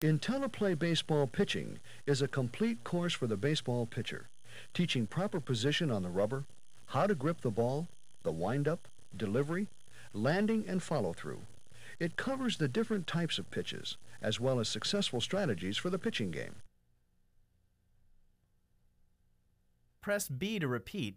IntelliPlay Baseball Pitching is a complete course for the baseball pitcher, teaching proper position on the rubber, how to grip the ball, the windup, delivery, landing, and follow-through. It covers the different types of pitches, as well as successful strategies for the pitching game. Press B to repeat